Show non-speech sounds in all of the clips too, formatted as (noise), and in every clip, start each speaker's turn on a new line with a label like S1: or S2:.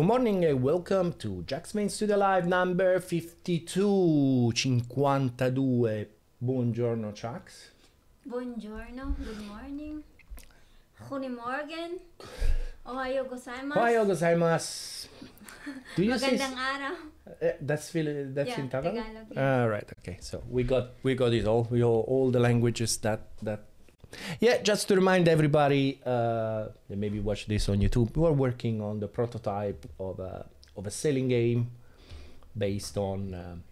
S1: Good morning and welcome to Jaxx Vane Studio Live number 52, 52. Buongiorno, Jax.
S2: Buongiorno, good morning. Goedemorgen. Ohayo gozaimasu.
S1: Ohayo gozaimasu. Do you say
S2: Magandang araw.
S1: uh, that's Phil- that's
S2: Yeah,
S1: in Tagalog?
S2: Tagalog, yeah.
S1: Ah, right. Okay. So we got we got it all. We all all the languages that that. Yeah, just to remind everybody uh, that maybe watch this on YouTube, we are working on the prototype of a of a sailing game based on um,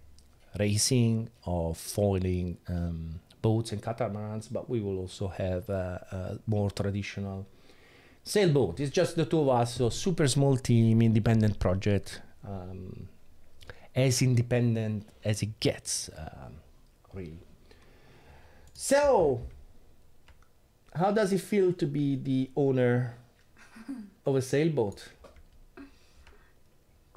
S1: racing or foiling um, boats and catamarans, but we will also have a, a more traditional sailboat. It's just the two of us, so super small team, independent project. Um, as independent as it gets, um, really. So, how does it feel to be the owner of a sailboat?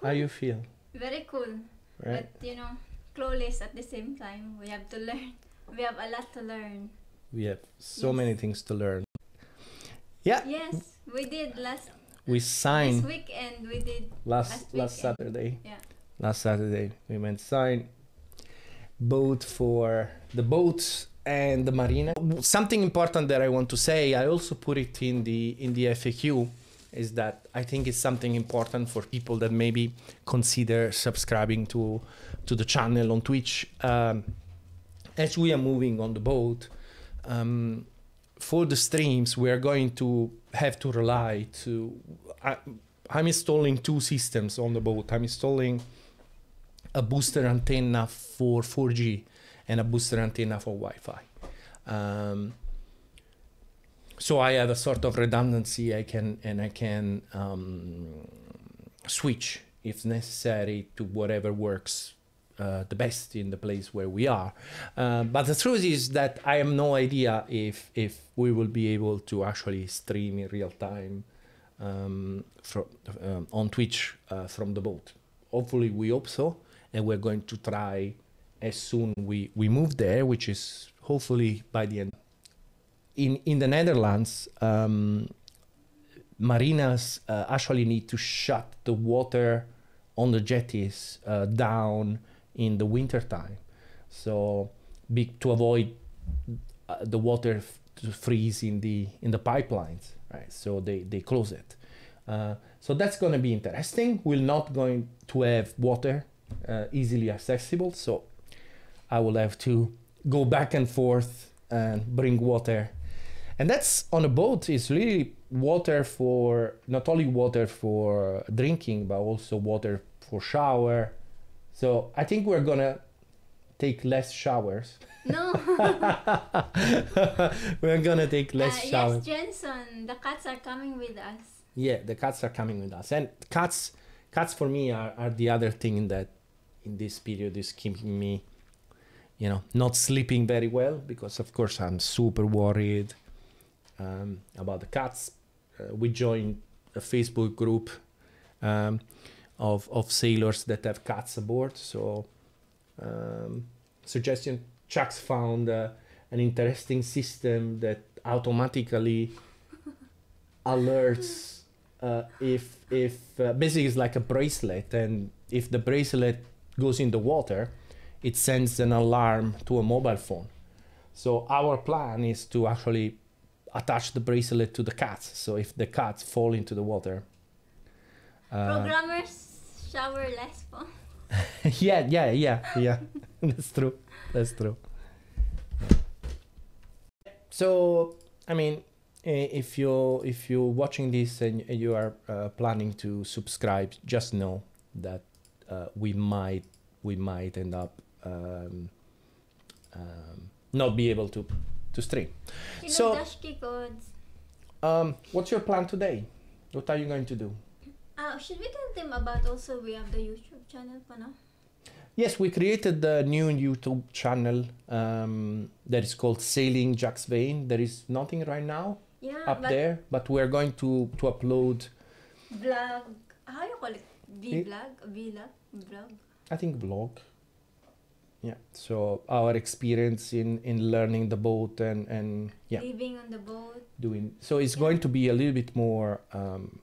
S1: How you feel?
S2: Very cool.
S1: Right?
S2: But you know, clueless at the same time. We have to learn. (laughs) We have a lot to learn.
S1: We have so
S2: Yes.
S1: many things to learn. Yeah,
S2: Yes, we did last
S1: we
S2: this
S1: signed
S2: weekend. We did.
S1: last
S2: last
S1: last. Saturday.
S2: Yeah.
S1: Last Saturday we went sign boat for the boats and the marina. Something important that I want to say, I also put it in the in the FAQ, is that I think it's something important for people that maybe consider subscribing to to the channel on Twitch. Um, as we are moving on the boat, um, for the streams, we are going to have to rely to. I, I'm installing two systems on the boat. I'm installing a booster antenna for 4G and a booster antenna for Wi-Fi. Um, so I have a sort of redundancy. I can and I can um, switch if necessary to whatever works uh, the best in the place where we are. Uh, but the truth is that I have no idea if if we will be able to actually stream in real time um, from um, on Twitch uh, from the boat. Hopefully, we hope so, and we're going to try as soon we we move there, which is hopefully by the end. In in the Netherlands, um, marinas uh, actually need to shut the water on the jetties uh, down in the winter time, so be, to avoid uh, the water f- to freeze in the in the pipelines, right? So they they close it. Uh, so that's going to be interesting. We're not going to have water uh, easily accessible, so I will have to go back and forth and bring water. And that's on a boat is really water for not only water for drinking, but also water for shower. So I think we're gonna take less showers.
S2: No. (laughs)
S1: we're gonna take less
S2: Uh,
S1: showers.
S2: yes, Jensen. The cats are coming with us.
S1: Yeah, the cats are coming with us, and cats, cats for me are, are the other thing that in this period is keeping me, you know, not sleeping very well because of course I'm super worried um, about the cats. Uh, we joined a Facebook group um, of of sailors that have cats aboard. So, um, suggestion Chax found uh, an interesting system that automatically (laughs) alerts uh, if if uh, basically it's like a bracelet and if the bracelet goes in the water it sends an alarm to a mobile phone. So our plan is to actually attach the bracelet to the cats. So if the cats fall into the water uh,
S2: Programmers shower less phone. (laughs)
S1: yeah yeah yeah yeah. (laughs) That's true. That's true. So i mean if you if you're watching this and you are uh, planning to subscribe just know that uh, we might we might end up um, um, not be able to to stream So- um, what's your plan today what are you going to do
S2: Uh, should we tell them about also we have the YouTube channel pa no?
S1: Yes, we created the new YouTube channel um, that is called Sailing Jaxx Vane. There is nothing right now
S2: Yeah,
S1: up
S2: but
S1: there, but we're going to to upload.
S2: vlog. How you call it? V-vlog? Vlog? Vlog?
S1: I think vlog. Yeah. So our experience in in learning the boat and and yeah
S2: Living on the boat.
S1: doing. So it's
S2: Yeah.
S1: going to be a little bit more um,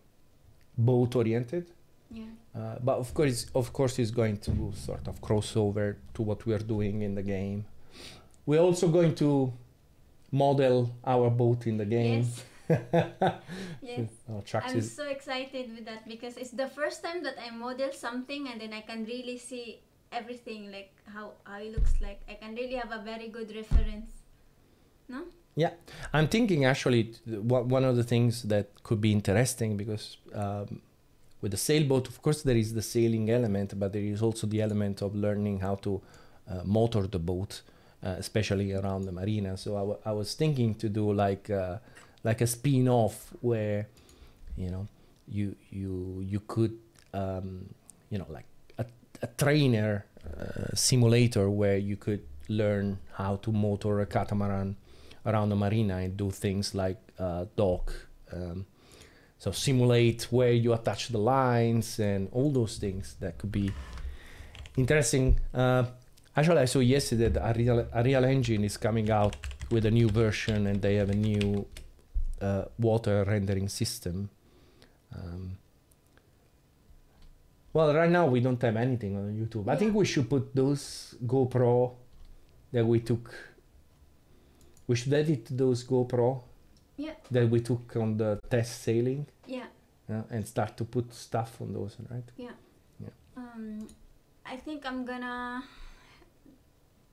S1: boat oriented.
S2: Yeah.
S1: Uh, but of course, of course, it's going to sort of cross over to what we are doing in the game. We're also going to model our boat in the game.
S2: Yes. (laughs) yes.
S1: Oh,
S2: I'm
S1: is
S2: so excited with that because it's the first time that I model something and then I can really see everything like how how it looks like. I can really have a very good reference. No?
S1: Yeah i'm thinking actually one of the things that could be interesting because um, with the sailboat, of course, there is the sailing element, but there is also the element of learning how to uh, motor the boat, uh, especially around the marina. So I was thinking to do like uh, like a spin-off where you know you you you could um, you know like a, trainer uh, simulator where you could learn how to motor a catamaran around the marina and do things like uh, dock. Um, so simulate where you attach the lines and all those things that could be interesting. Uh, actually, I saw yesterday that Unreal, Unreal Engine is coming out with a new version and they have a new uh, water rendering system. Um, well, right now we don't have anything on YouTube. I think we should put those GoPro that we took. We should edit those GoPro
S2: Yeah.
S1: that we took on the test sailing
S2: Yeah.
S1: yeah, and start to put stuff on those, right? Yeah. Yeah.
S2: Um I think I'm gonna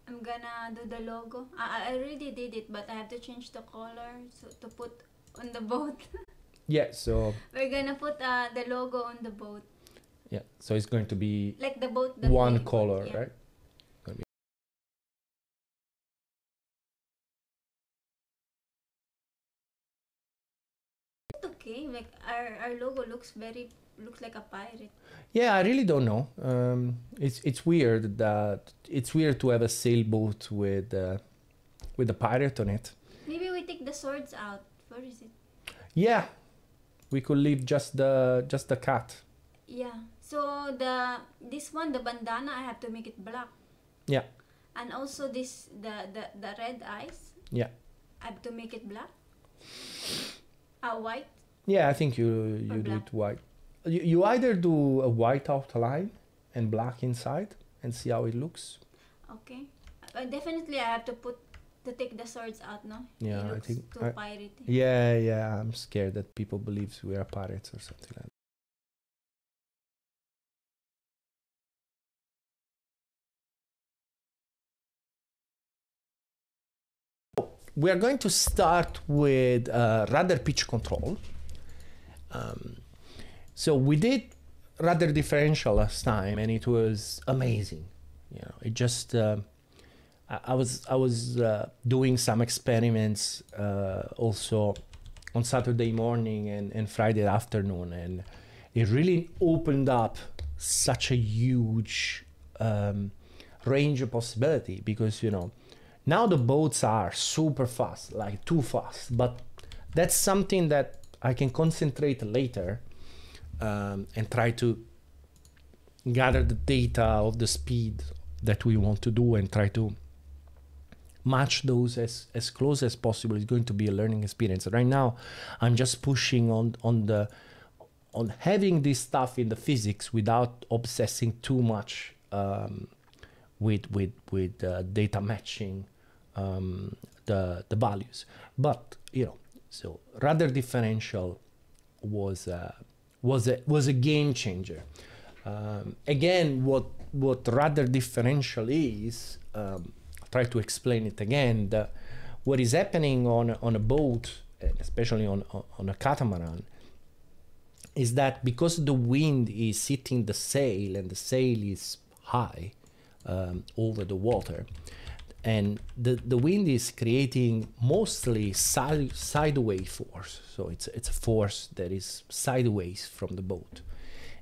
S2: I'm gonna do the logo. I, I already did it but I have to change the color so to put on the (laughs) boat.
S1: Yeah, so
S2: We're gonna put uh, the logo on the boat.
S1: Yeah, so it's going to be
S2: Like the boat that
S1: one
S2: we-
S1: color,
S2: yeah.
S1: right?
S2: It's okay. Like our, our logo looks very looks like a pirate.
S1: Yeah, I really don't know. Um, it's it's weird that it's weird to have a sailboat with uh, with a pirate on it.
S2: Maybe we take the swords out. Where is it?
S1: Yeah, we could leave just the just the cat.
S2: Yeah. So the this one the bandana I have to make it black.
S1: Yeah.
S2: And also this the the, the red eyes.
S1: Yeah.
S2: I have to make it black. Uh, white.
S1: Yeah, I think you you do it white. You, you either do a white outline and black inside and see how it looks.
S2: Okay. Uh, definitely I have to put to take the swords out. No.
S1: Yeah, I think
S2: too
S1: I-. Yeah, yeah. I'm scared that people believe we are pirates or something like We are going to start with uh, rudder pitch control. Um, so we did rudder differential last time, and it was amazing. You know, it just uh, I, I was I was uh, doing some experiments uh, also on Saturday morning and, and Friday afternoon, and it really opened up such a huge um, range of possibility because you know now the boats are super fast, like too fast, but that's something that I can concentrate later um, and try to gather the data of the speed that we want to do and try to match those as, as close as possible. It's going to be a learning experience. Right now i'm just pushing on on the on having this stuff in the physics without obsessing too much um, with with with uh, data matching um, the the values. But you know so rudder differential was uh, was a was a game changer. Um, again what what rudder differential is um, I'll try to explain it again the, what is happening on on a boat especially on on- on a catamaran is that because the wind is hitting the sail and the sail is high um, over the water and the, the wind is creating mostly side, sideways force. So it's, it's a force that is sideways from the boat.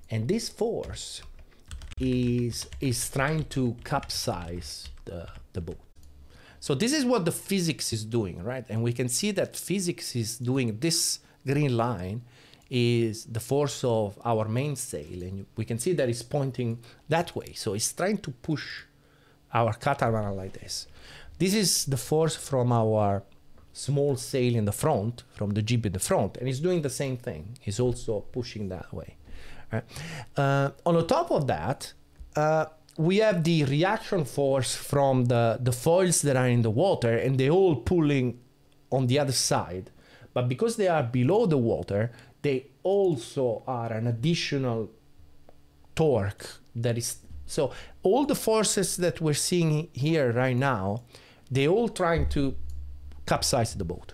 S1: And this force is is trying to capsize the, the boat. So this is what the physics is doing right? And we can see that physics is doing this green line is the force of our mainsail. And we can see that it's pointing that way. So it's trying to push our catamaran like this this is the force from our small sail in the front from the jib in the front and it's doing the same thing it's also pushing that way Right? Uh, on the top of that, uh, we have the reaction force from the, the foils that are in the water and they all pulling on the other side. But because they are below the water, they also are an additional torque that is so all the forces that we're seeing here right now they all trying to capsize the boat.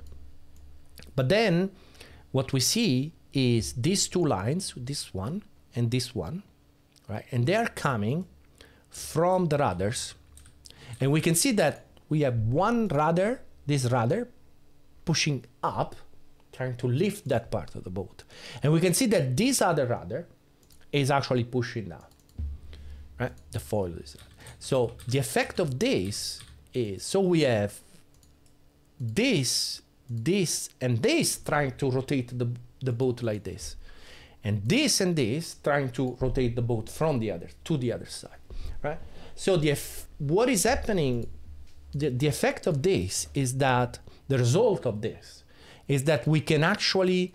S1: But then what we see is these two lines this one and this one right? And they are coming from the rudders. And we can see that we have one rudder this rudder pushing up trying to lift that part of the boat. And we can see that this other rudder is actually pushing down right? The foil is so the effect of this is. So we have this this and this trying to rotate the, the boat like this. And this and this trying to rotate the boat from the other to the other side right? So the what is happening the, the effect of this is that the result of this is that we can actually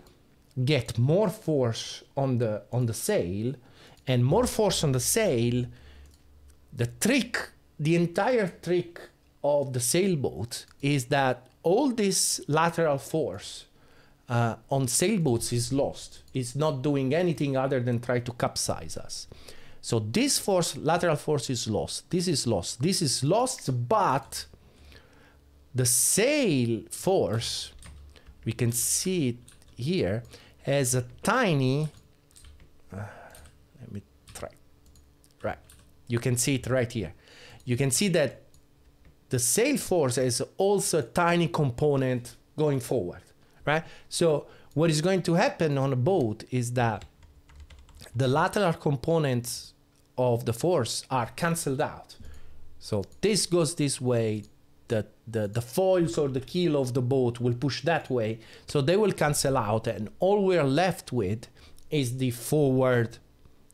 S1: get more force on the on the sail and more force on the sail the trick the entire trick of the sailboat is that all this lateral force uh, on sailboats is lost. It's not doing anything other than try to capsize us. So this force lateral force is lost. This is lost. This is lost but the sail force we can see it here as a tiny uh, let me try. Right. You can see it right here. You can see that the sail force is also a tiny component going forward right so what is going to happen on a boat is that the lateral components of the force are cancelled out so this goes this way the, the, the foils or the keel of the boat will push that way. So they will cancel out, and all we're left with is the forward,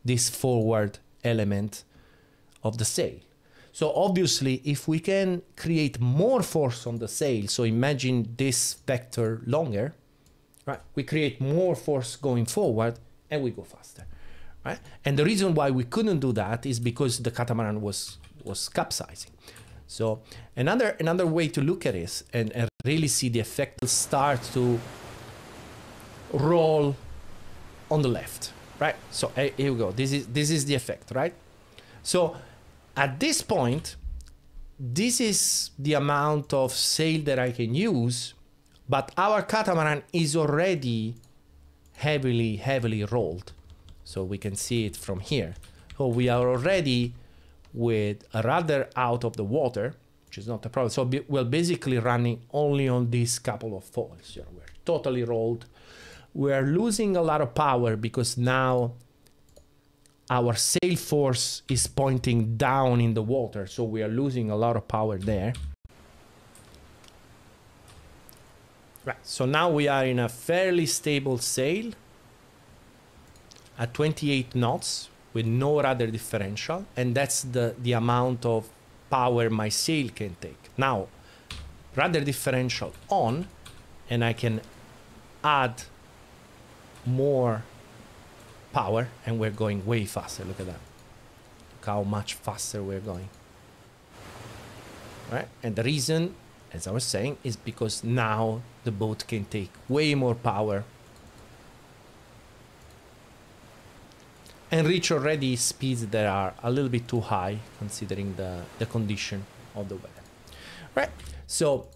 S1: this forward element of the sail. So obviously, if we can create more force on the sail, so imagine this vector longer, right? We create more force going forward and we go faster, right? And the reason why we couldn't do that is because the catamaran was was capsizing. So another another way to look at this and, and really see the effect start to roll on the left, right? So eh, here we go. This is this is the effect, right? So at this point, this is the amount of sail that I can use, but our catamaran is already heavily, heavily rolled. So we can see it from here. So we are already with a rudder out of the water, which is not a problem. So we're basically running only on these couple of foils. You know, we're totally rolled. We're losing a lot of power because now our sail force is pointing down in the water. So we are losing a lot of power there. Right, so now we are in a fairly stable sail at 28 knots with no rudder differential and that's the, the amount of power my sail can take. Now, rudder differential on and I can add more power and we're going way faster. Look at that. Look how much faster we're going. Right? And the reason, as I was saying, is because now the boat can take way more power and reach already speeds that are a little bit too high considering the, the condition of the weather. Right? So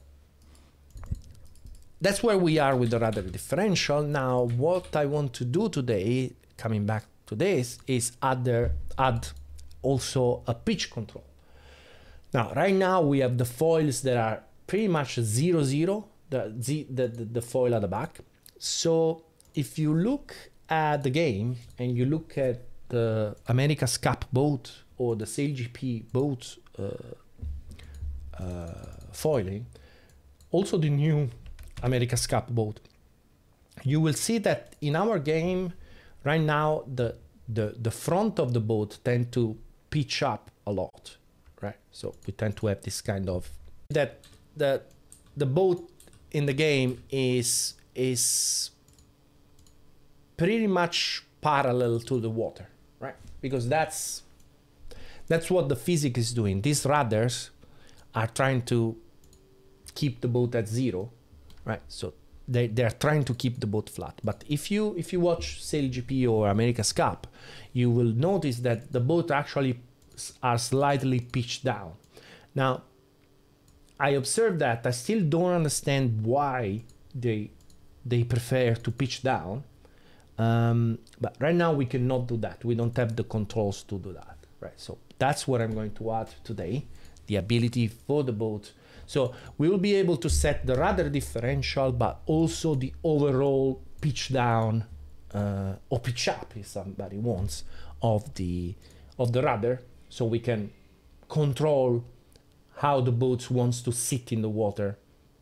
S1: that's where we are with the rudder differential. Now, what I want to do today, coming back to this, is add, add also a pitch control. Now, right now we have the foils that are pretty much zero zero, the, the, the, the foil at the back. So if you look at the game and you look at the America's Cup boat or the SailGP boat uh, uh, foiling, also the new America's Cup boat, you will see that in our game right now the the the front of the boat tend to pitch up a lot, right? So we tend to have this kind of that the the boat in the game is is pretty much parallel to the water, right? Because that's that's what the physics is doing. These rudders are trying to keep the boat at zero, right? So they they're trying to keep the boat flat. But if you if you watch SailGP or America's Cup, you will notice that the boat actually are slightly pitched down. Now, I observed that. I still don't understand why they they prefer to pitch down. Um, but right now we cannot do that. We don't have the controls to do that. Right. So that's what I'm going to add today. The ability for the boat. So we will be able to set the rudder differential, but also the overall pitch down uh, or pitch up, if somebody wants, of the of the rudder. So we can control how the boat wants to sit in the water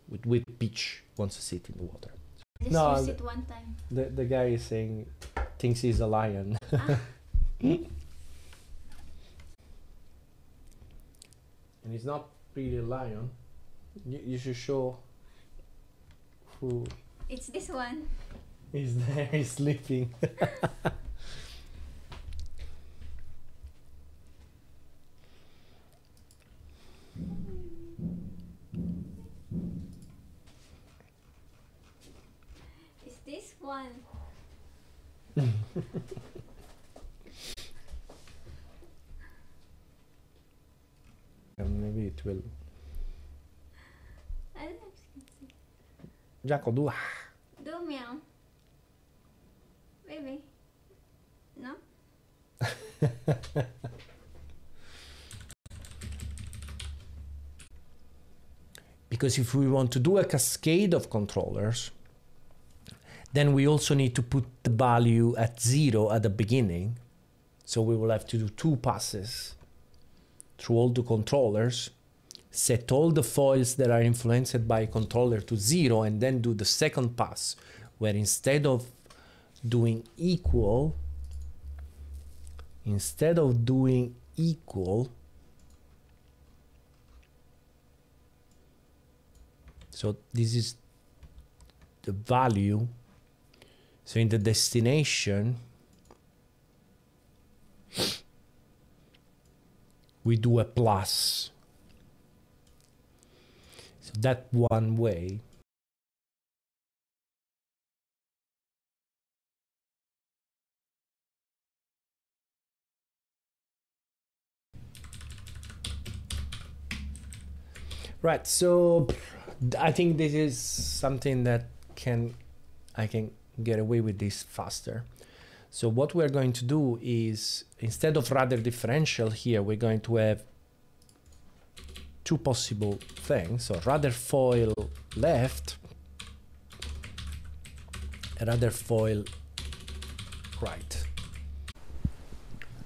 S1: with, with pitch wants to sit in the water.
S2: Just
S1: No,
S2: use
S1: the-
S2: it one time.
S1: The, the guy is saying thinks he's a lion. (laughs)
S2: Ah.
S1: and he's not really a lion. You, you should show who
S2: It's this one.
S1: is there (laughs) he's sleeping.
S2: It's this one. (laughs)
S1: maybe it will.
S2: I don't know.
S1: Giacomo, do
S2: Do meow. Baby. No? (laughs)
S1: because if we want to do a cascade of controllers, then we also need to put the value at zero at the beginning. So we will have to do two passes through all the controllers, set all the foils that are influenced by controller to zero, and then do the second pass, where instead of doing equal, instead of doing equal, So this is the value. So in the destination, we do a plus. That one way. Right, so I think this is something that can I can get away with this faster. So what we're going to do is instead of rudder differential here, we're going to have two possible things. So rudder foil left, and rudder foil right.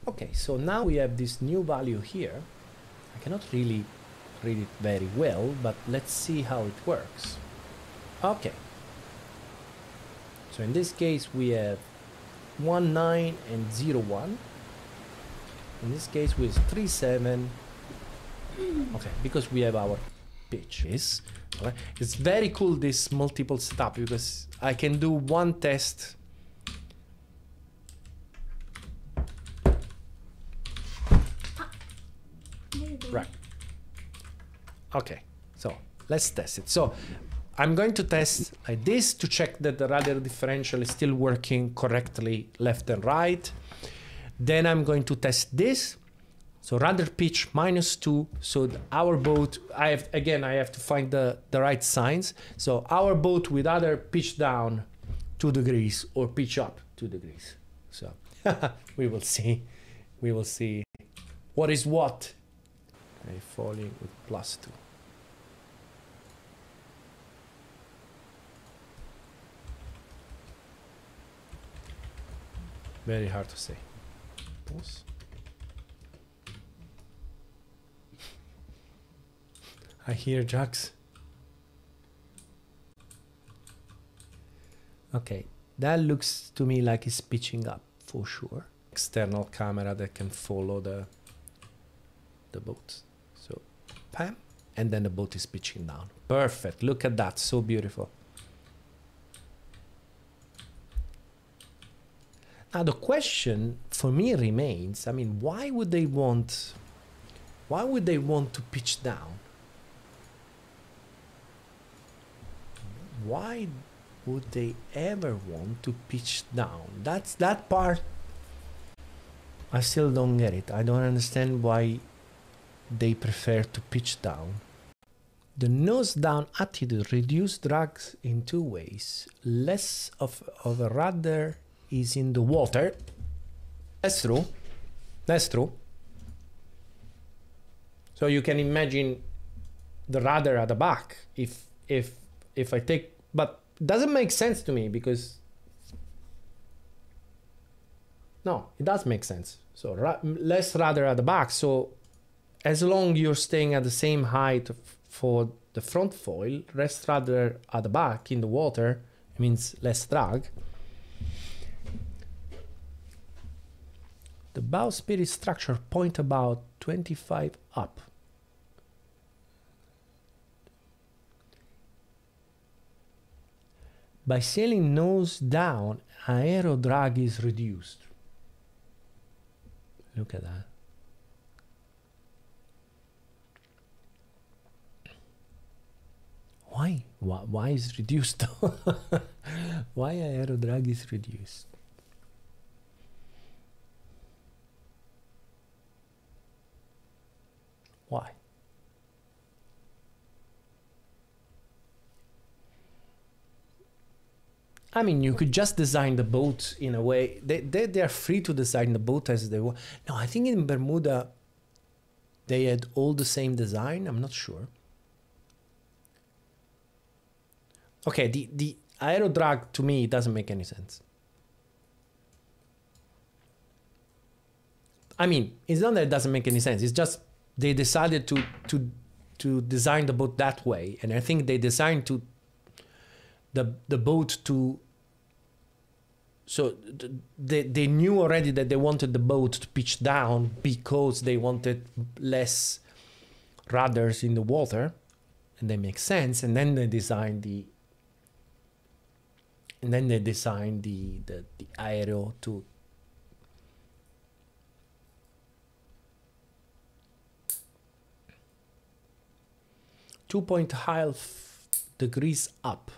S1: Okay, so now we have this new value here. I cannot really read it very well, but let's see how it works. Okay. So in this case we have 1, 9 and 0, 1. In this case we have 3, 7. Okay, because we have our pitches. Alright. It's very cool this multiple setup because I can do one test Right. Okay, so let's test it. So I'm going to test like this to check that the rudder differential is still working correctly left and right. Then I'm going to test this. So rudder pitch minus two. So our boat, I have again, I have to find the, the right signs. So our boat with either pitch down two degrees or pitch up two degrees. So (laughs) we will see. We will see what is what. Okay, falling with plus two. Very hard to say. Pause. I hear Jax. Okay, that looks to me like it's pitching up for sure. External camera that can follow the the boat. So, pam, and then the boat is pitching down. Perfect. Look at that, so beautiful. Now the question for me remains, I mean, why would they want why would they want to pitch down? Why would they ever want to pitch down? That's that part I still don't get it. I don't understand why they prefer to pitch down. The nose down attitude reduces drugs in two ways. Less of, of a rudder is in the water. That's true. That's true. So you can imagine the rudder at the back if if if I take but doesn't make sense to me because no, it does make sense. So ra- less rudder at the back. So as long you're staying at the same height for the front foil, rest rudder at the back in the water means less drag. The bow bowsprit structure point about 25 up. By sailing nose down, aero drag is reduced. Look at that. Why? Why, why is reduced? (laughs) why aero drag is reduced? Why? I mean, you could just design the boat in a way. They, they, they are free to design the boat as they want. No, I think in Bermuda, they had all the same design. I'm not sure. Okay, the, the aero drag to me it doesn't make any sense. I mean, it's not that it doesn't make any sense. It's just they decided to to to design the boat that way, and I think they designed to the the boat to. So they they knew already that they wanted the boat to pitch down because they wanted less rudders in the water, and they make sense. And then they designed the. And then they designed the the, the aero to two point half degrees up.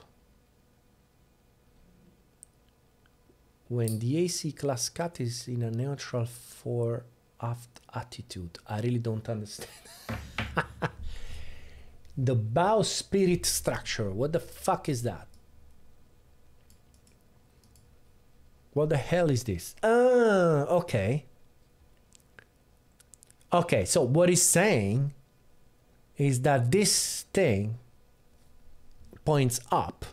S1: When the AC class cut is in a neutral fore aft attitude, I really don't understand. (laughs) the bowsprit structure, what the fuck is that? What the hell is this? Ah, okay. Okay, so what he's saying is that this thing points up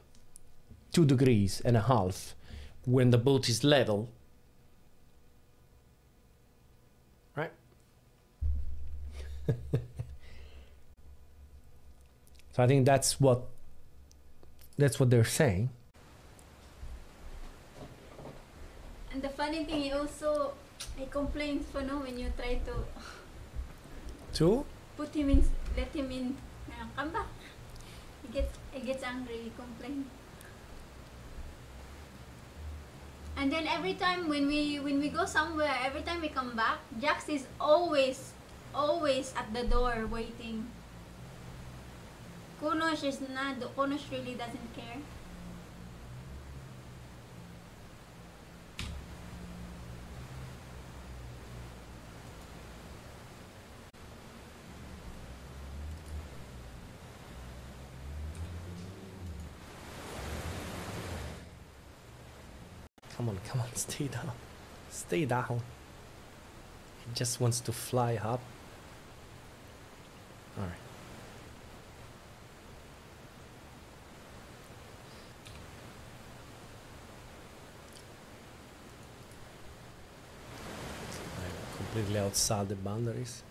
S1: two degrees and a half when the boat is level. Right? (laughs) so I think that's what that's what they're saying.
S2: And the funny thing, he also he complains for no when you try to
S1: Two?
S2: put him in, let him in. Uh, come back. He gets he gets angry. He complains. And then every time when we when we go somewhere, every time we come back, Jax is always always at the door waiting. Kunosh is not. Kunosh really doesn't care.
S1: Come on, come on, (laughs) stay down. Stay down. It just wants to fly up. Alright. Completely outside the boundaries.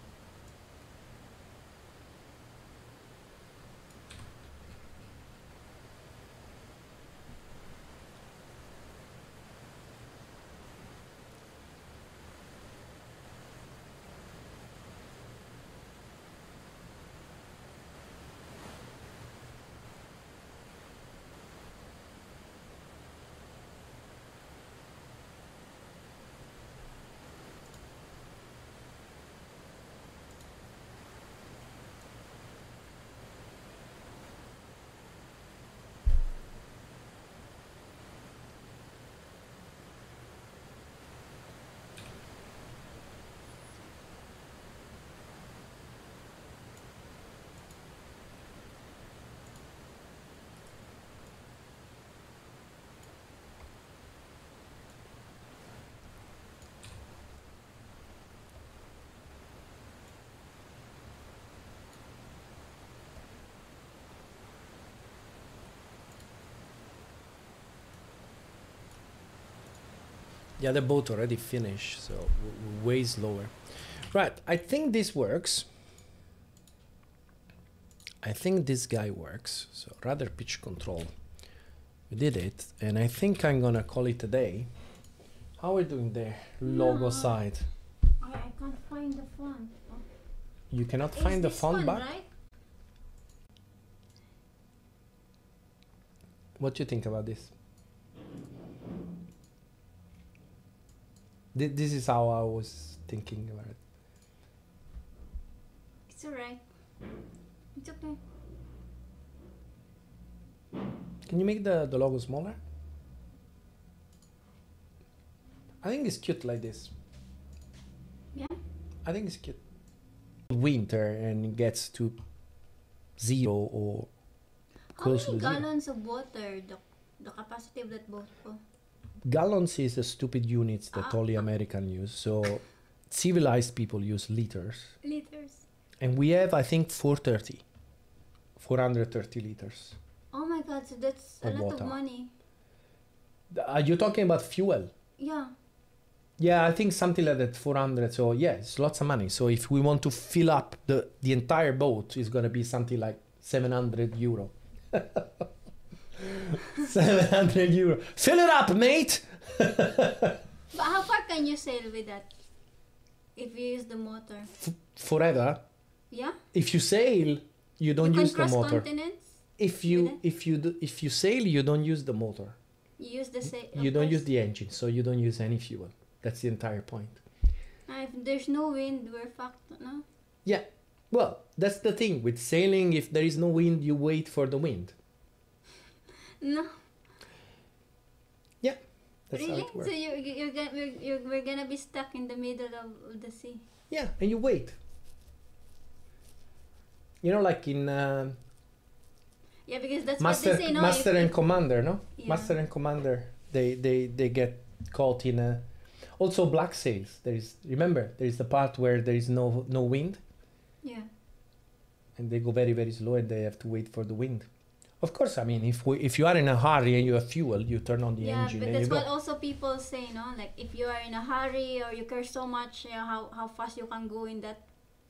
S1: Yeah, the boat already finished, so way slower. Right, I think this works. I think this guy works. So rudder pitch control. We did it, and I think I'm gonna call it a day. How are we doing there? Logo
S2: No.
S1: side.
S2: I, I can't find the font.
S1: You cannot
S2: It's
S1: find the font back.
S2: right?
S1: What do you think about this? Thi- This is how I was thinking about it.
S2: It's alright. It's okay.
S1: Can you make the, the logo smaller? I think it's cute like this.
S2: Yeah.
S1: I think it's cute. Winter and it gets to zero or
S2: How
S1: close
S2: many
S1: to zero.
S2: gallons of water the the capacity of that boat for? Oh.
S1: Gallons is the stupid units that
S2: Ah.
S1: only American use. So civilized people use liters.
S2: Liters.
S1: And we have, I think, 430. 430 liters.
S2: Oh my god, so that's a lot
S1: water.
S2: of money.
S1: Are you talking about fuel?
S2: Yeah.
S1: Yeah, I think something like that, 400. So yeah, it's lots of money. So if we want to fill up the, the entire boat, it's going to be something like 700 euro. (laughs) (laughs) 700 euro. Fill it up, mate!
S2: But (laughs) how far can you sail with that? If you use the motor?
S1: Forever.
S2: Yeah?
S1: If you sail, you don't
S2: you
S1: use the motor.
S2: continents?
S1: If you if you do, if you sail, you don't use the motor.
S2: You use the sail.
S1: You don't use the engine, so you don't use any fuel. That's the entire point.
S2: Ah, if there's no wind, we're fucked, no? Yeah.
S1: Well, that's the thing with sailing. If there is no wind, you wait for the wind.
S2: No. Yeah.
S1: That's
S2: really?
S1: how it works.
S2: So you, you, you're, gonna, we're, you're, we're gonna be stuck in the middle of, the sea.
S1: Yeah, and you wait. You know, like in uh,
S2: Yeah, because that's
S1: Master,
S2: what they say, no?
S1: Master and Commander, no?
S2: Yeah.
S1: Master and Commander, they they they get caught in a. Also, black sails. There is remember there is the part where there is no no wind,
S2: Yeah.
S1: and they go very very slow, and they have to wait for the wind. Of course, I mean, if we, if you are in a hurry and you have fuel, you turn on the
S2: yeah,
S1: engine
S2: but
S1: and you
S2: that's
S1: go.
S2: what also people say, no? Like if you are in a hurry or you care so much, you know, how how fast you can go in that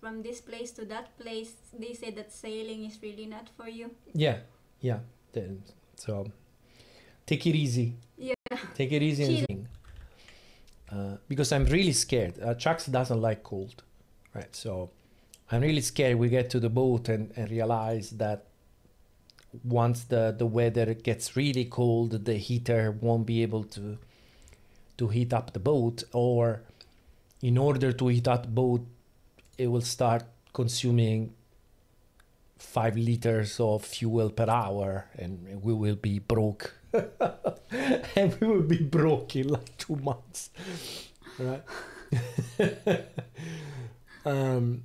S2: from this place to that place. They say that sailing is really not for you.
S1: Yeah, yeah. Then, so take it easy.
S2: Yeah.
S1: Take it easy and
S2: Chill.
S1: sing. Uh, because I'm really scared. Uh, Chax doesn't like cold, right? So I'm really scared we get to the boat and, and realize that once the, the weather gets really cold, the heater won't be able to to heat up the boat, or in order to heat up the boat, it will start consuming five liters of fuel per hour, and we will be broke. (laughs) and we will be broke in like two months, right? (laughs) um,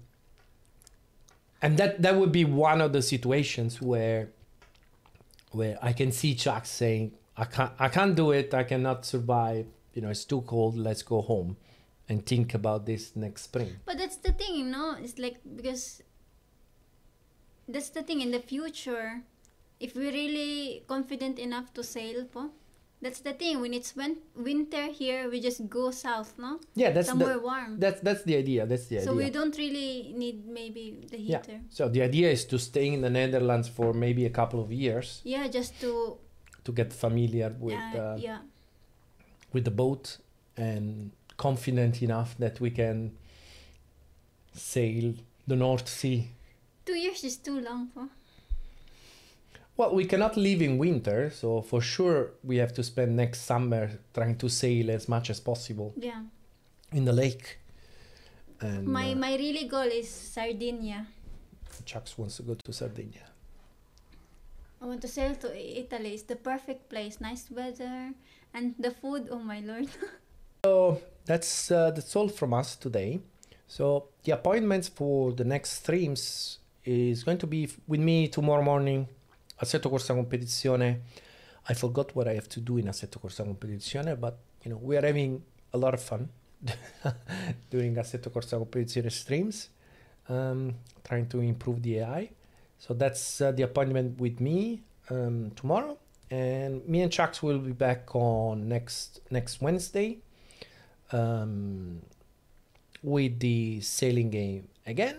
S1: and that that would be one of the situations where where I can see Chuck saying, "I can't, I can't do it. I cannot survive. You know, it's too cold. Let's go home." And think about this next spring.
S2: But that's the thing, you know. It's like because that's the thing in the future. If we're really confident enough to sail, po, that's the thing. When it's win- winter here, we just go south, no?
S1: Yeah, that's
S2: Somewhere
S1: the,
S2: warm.
S1: that's that's the idea. That's the
S2: so
S1: idea.
S2: So we don't really need maybe the heater. Yeah.
S1: So the idea is to stay in the Netherlands for maybe a couple of years
S2: Yeah, just to
S1: to get familiar with
S2: uh,
S1: uh,
S2: yeah.
S1: with the boat and confident enough that we can sail the North Sea.
S2: Two years is too long, po.
S1: Well, we cannot live in winter, so for sure we have to spend next summer trying to sail as much as possible
S2: Yeah.
S1: in the lake. And
S2: My
S1: uh,
S2: my really goal is Sardinia.
S1: Chax wants to go to Sardinia.
S2: I want to sail to Italy. It's the perfect place. Nice weather and the food. Oh my lord. (laughs)
S1: So that's uh, that's all from us today. So the appointments for the next streams is going to be with me tomorrow morning. Assetto Corsa Competizione. I forgot what I have to do in Assetto Corsa Competizione, but you know we are having a lot of fun (laughs) doing Assetto Corsa Competizione streams, um, trying to improve the AI. So that's uh, the appointment with me um, tomorrow, and me and Chax will be back on next next Wednesday um, with the sailing game again.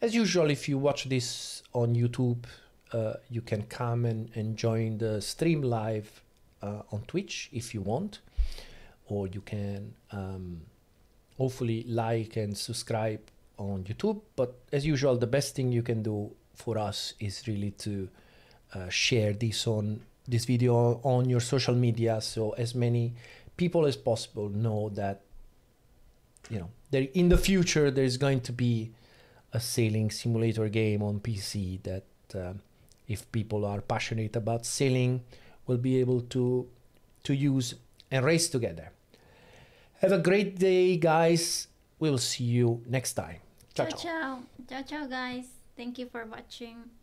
S1: As usual, if you watch this on YouTube, uh, you can come and, and join the stream live uh, on Twitch if you want, or you can um, hopefully like and subscribe on YouTube. But as usual, the best thing you can do for us is really to uh, share this on this video on your social media so as many people as possible know that you know there in the future there's going to be a sailing simulator game on PC that uh, if people are passionate about sailing will be able to to use and race together. Have a great day guys. We will see you next time.
S2: Ciao ciao. Ciao ciao guys. Thank you for watching.